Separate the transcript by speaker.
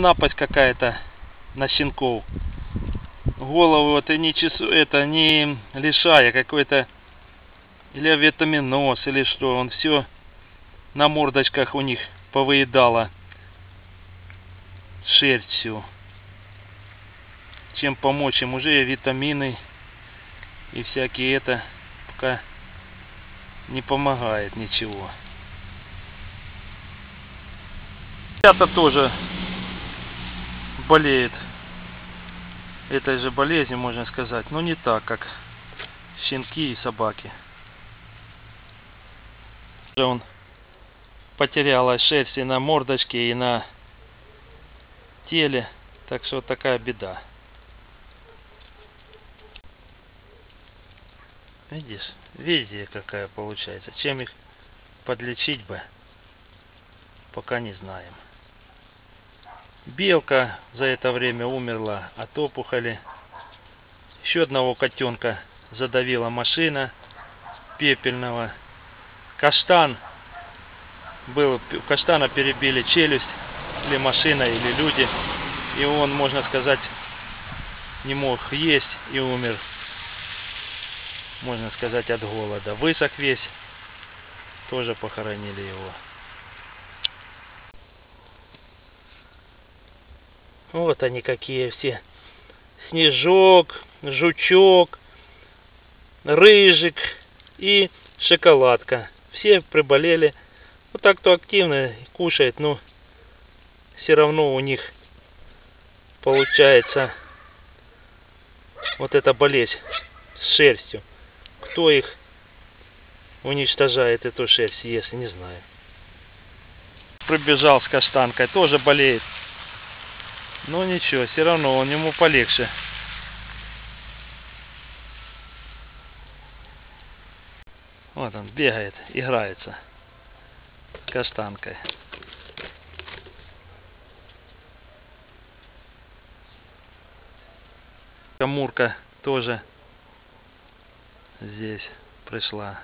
Speaker 1: напасть какая-то на щенков. Голову это не чесу, это не лишая какой-то или витаминоз или что, он все на мордочках у них повыедало шерсть всю. Чем помочь им уже витамины и всякие это пока не помогает ничего. Это тоже болеет этой же болезнью, можно сказать, но не так, как щенки и собаки. Он потеряла шерсть и на мордочке, и на теле, так что такая беда. Видишь, везде какая получается. Чем их подлечить бы, пока не знаем. Белка за это время умерла от опухоли. Еще одного котенка задавила машина пепельного. Каштан был, каштана перебили челюсть, или машина, или люди. И он, можно сказать, не мог есть и умер, можно сказать, от голода. Высох весь, тоже похоронили его. Вот они какие все. Снежок, жучок, рыжик и шоколадка. Все приболели. Вот так кто активно кушает, но все равно у них получается вот эта болезнь с шерстью. Кто их уничтожает, эту шерсть, если не знаю. Пробежал с каштанкой, тоже болеет. Но ничего, все равно он ему полегче. Вот он бегает, играется каштанкой. Камурка тоже здесь пришла.